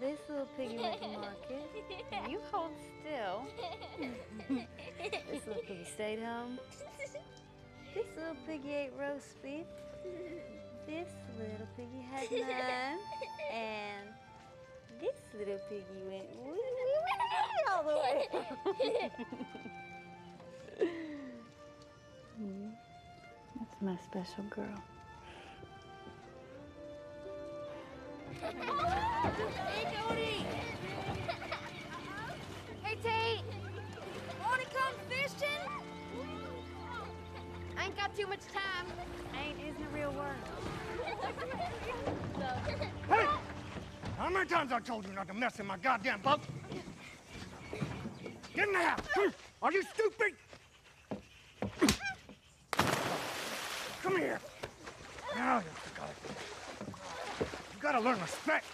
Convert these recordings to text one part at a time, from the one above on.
This little piggy went to market. you hold still. this little piggy stayed home. This little piggy ate roast beef. This little piggy had none. And this little piggy went wee, wee, wee, all the way. That's my special girl. I ain't got too much time. Ain't isn't a real word. Hey! How many times I told you not to mess in my goddamn boat? Get in the house! Are you stupid? Come here. Now you got it. You gotta learn respect.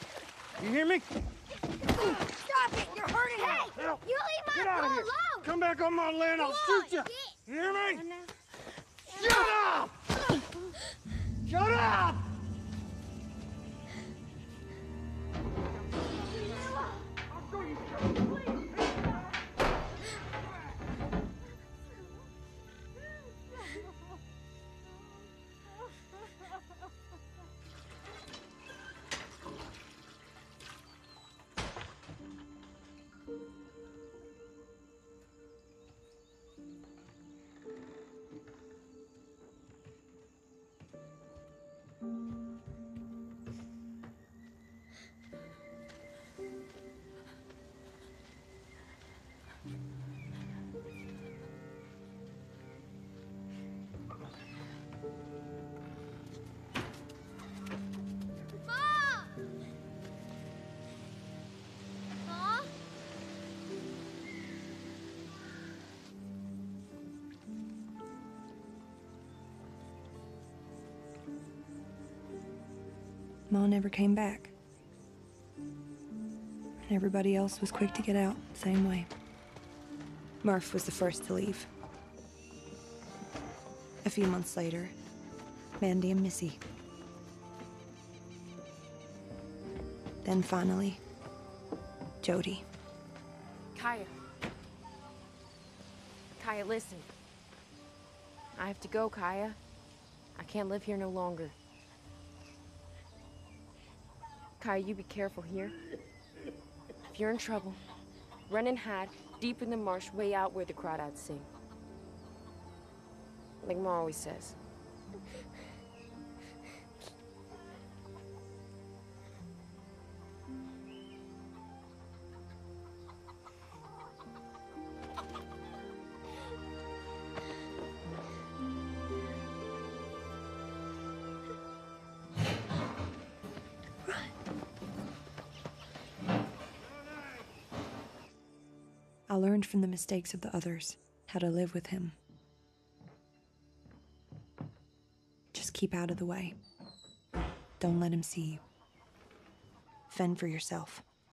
You hear me? Stop it! You're hurting me! Hey! You leave my Get out of here. alone! Come back on my land, I'll Come shoot you. get- You hear me? Ma never came back. And everybody else was quick to get out, same way. Murph was the first to leave. A few months later, Mandy and Missy. Then finally, Jody. Kya. Kya, listen. I have to go, Kya. I can't live here no longer. Kya, you be careful here. If you're in trouble, run and hide deep in the marsh way out where the crawdads sing. Like Ma always says. Learned from the mistakes of the others how to live with him. Just keep out of the way. Don't let him see you. Fend for yourself.